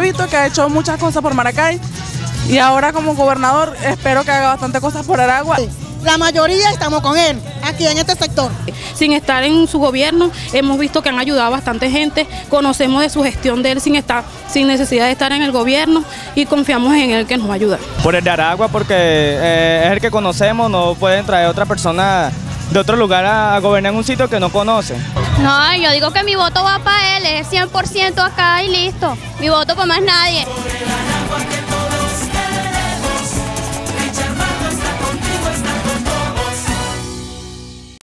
visto que ha hecho muchas cosas por Maracay y ahora como gobernador espero que haga bastante cosas por Aragua. La mayoría estamos con él, aquí en este sector. Sin estar en su gobierno, hemos visto que han ayudado a bastante gente, conocemos de su gestión de él sin estar, sin necesidad de estar en el gobierno y confiamos en él que nos va a ayudar. Por el de Aragua, porque eh, es el que conocemos, no pueden traer otra persona de otro lugar a, gobernar en un sitio que no conocen. No, yo digo que mi voto va para él, es 100% acá y listo. Mi voto para más nadie.